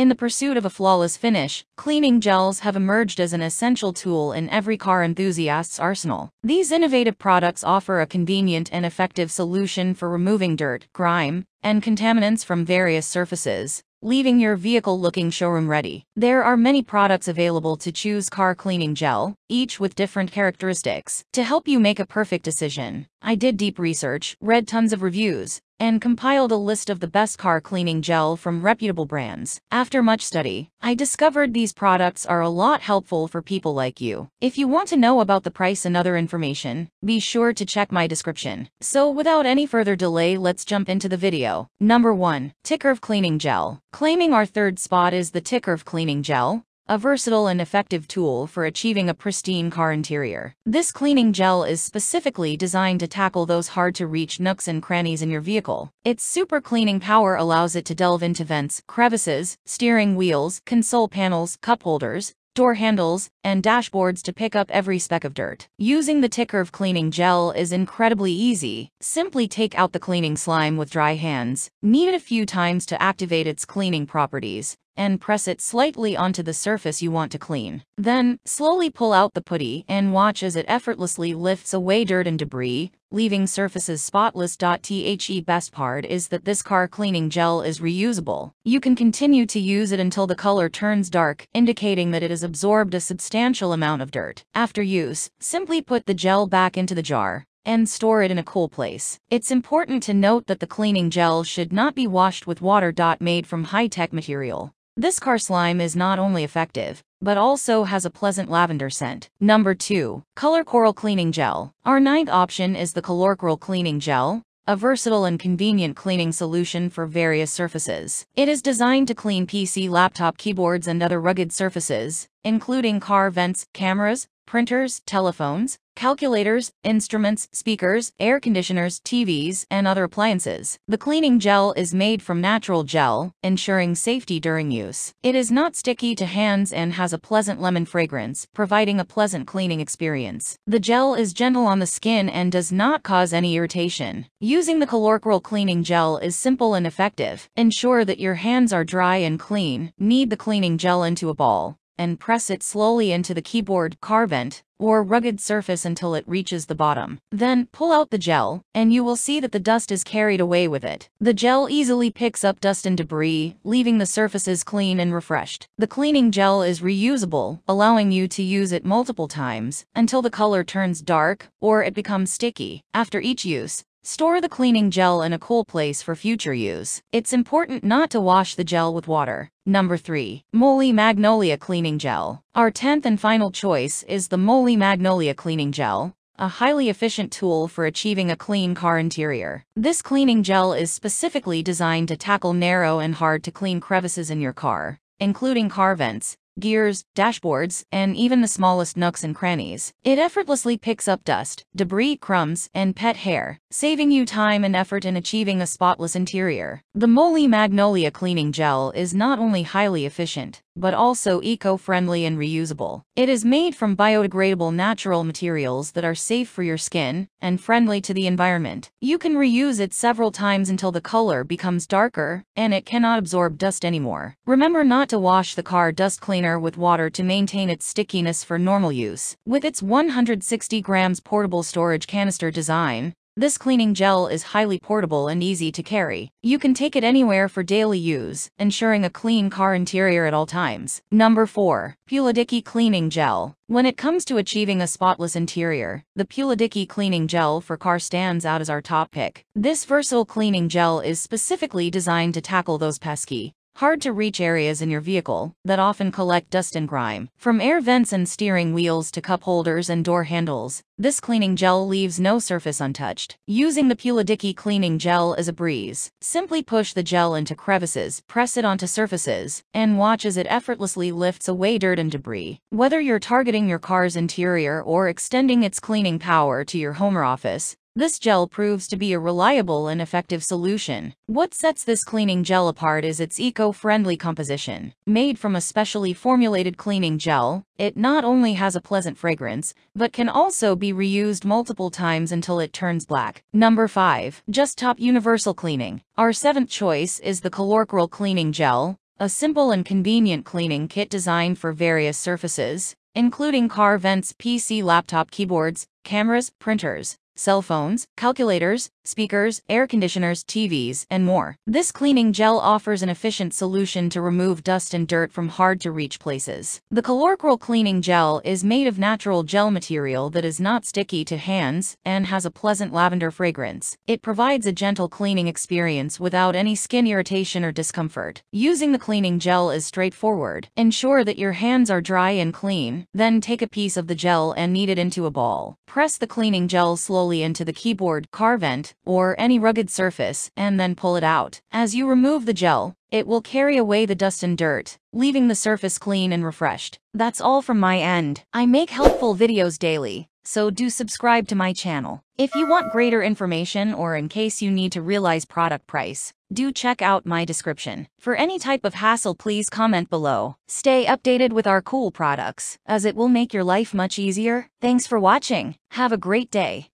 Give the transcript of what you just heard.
In the pursuit of a flawless finish, cleaning gels have emerged as an essential tool in every car enthusiast's arsenal. These innovative products offer a convenient and effective solution for removing dirt, grime, and contaminants from various surfaces leaving your vehicle looking showroom ready. There are many products available to choose car cleaning gel, each with different characteristics. To help you make a perfect decision, I did deep research, read tons of reviews, and compiled a list of the best car cleaning gel from reputable brands. After much study, I discovered these products are a lot helpful for people like you. If you want to know about the price and other information, be sure to check my description. So without any further delay let's jump into the video. Number 1. Ticarve Cleaning Gel. Claiming our third spot is the Ticarve Cleaning Gel, a versatile and effective tool for achieving a pristine car interior. This cleaning gel is specifically designed to tackle those hard-to-reach nooks and crannies in your vehicle. Its super cleaning power allows it to delve into vents, crevices, steering wheels, console panels, cup holders, door handles, and dashboards to pick up every speck of dirt. Using the Ticarve cleaning gel is incredibly easy. Simply take out the cleaning slime with dry hands, knead it a few times to activate its cleaning properties, and press it slightly onto the surface you want to clean. Then, slowly pull out the putty and watch as it effortlessly lifts away dirt and debris, leaving surfaces spotless. The best part is that this car cleaning gel is reusable. You can continue to use it until the color turns dark, indicating that it has absorbed a substantial amount of dirt. After use, simply put the gel back into the jar and store it in a cool place. It's important to note that the cleaning gel should not be washed with water. Made from high-tech material. This car slime is not only effective, but also has a pleasant lavender scent. Number 2. Color Coral Cleaning Gel. Our ninth option is the Color Coral Cleaning Gel, a versatile and convenient cleaning solution for various surfaces. It is designed to clean PC laptop keyboards and other rugged surfaces, including car vents, cameras, printers, telephones, calculators, instruments, speakers, air conditioners, TVs, and other appliances. The cleaning gel is made from natural gel, ensuring safety during use. It is not sticky to hands and has a pleasant lemon fragrance, providing a pleasant cleaning experience. The gel is gentle on the skin and does not cause any irritation. Using the Colorcoral cleaning gel is simple and effective. Ensure that your hands are dry and clean. Knead the cleaning gel into a ball and press it slowly into the keyboard, car vent, or rugged surface until it reaches the bottom. Then, pull out the gel, and you will see that the dust is carried away with it. The gel easily picks up dust and debris, leaving the surfaces clean and refreshed. The cleaning gel is reusable, allowing you to use it multiple times, until the color turns dark, or it becomes sticky. After each use, Store the cleaning gel in a cool place for future use. It's important not to wash the gel with water. Number 3. Moly Magnolia Cleaning Gel. Our 10th and final choice is the Moly Magnolia Cleaning Gel, a highly efficient tool for achieving a clean car interior. This cleaning gel is specifically designed to tackle narrow and hard to clean crevices in your car, including car vents, gears, dashboards, and even the smallest nooks and crannies. It effortlessly picks up dust, debris, crumbs, and pet hair, saving you time and effort in achieving a spotless interior. The Moly Magnolia Cleaning Gel is not only highly efficient, but also eco-friendly and reusable. It is made from biodegradable natural materials that are safe for your skin and friendly to the environment. You can reuse it several times until the color becomes darker and it cannot absorb dust anymore. Remember not to wash the car dust cleaner with water to maintain its stickiness for normal use. With its 160 grams portable storage canister design, this cleaning gel is highly portable and easy to carry. You can take it anywhere for daily use, ensuring a clean car interior at all times. Number 4. Pulidiki Cleaning Gel. When it comes to achieving a spotless interior, the Pulidiki Cleaning Gel for car stands out as our top pick. This versatile cleaning gel is specifically designed to tackle those pesky, hard to reach areas in your vehicle that often collect dust and grime. From air vents and steering wheels to cup holders and door handles, this cleaning gel leaves no surface untouched. Using the Pulidiki cleaning gel is a breeze. Simply push the gel into crevices, press it onto surfaces, and watch as it effortlessly lifts away dirt and debris. Whether you're targeting your car's interior or extending its cleaning power to your home or office, this gel proves to be a reliable and effective solution. What sets this cleaning gel apart is its eco-friendly composition. Made from a specially formulated cleaning gel, it not only has a pleasant fragrance, but can also be reused multiple times until it turns black. Number 5. Just Top Universal Cleaning. Our seventh choice is the Colorcoral Cleaning Gel, a simple and convenient cleaning kit designed for various surfaces, including car vents, PC, laptop keyboards, cameras, printers, cell phones, calculators, speakers, air conditioners, TVs, and more. This cleaning gel offers an efficient solution to remove dust and dirt from hard-to-reach places. The Colorcoral cleaning gel is made of natural gel material that is not sticky to hands and has a pleasant lavender fragrance. It provides a gentle cleaning experience without any skin irritation or discomfort. Using the cleaning gel is straightforward. Ensure that your hands are dry and clean, then take a piece of the gel and knead it into a ball. Press the cleaning gel slowly into the keyboard, car vent, or any rugged surface, and then pull it out. As you remove the gel, it will carry away the dust and dirt, leaving the surface clean and refreshed. That's all from my end. I make helpful videos daily, so do subscribe to my channel. If you want greater information or in case you need to realize product price, do check out my description. For any type of hassle please comment below. Stay updated with our cool products, as it will make your life much easier. Thanks for watching. Have a great day.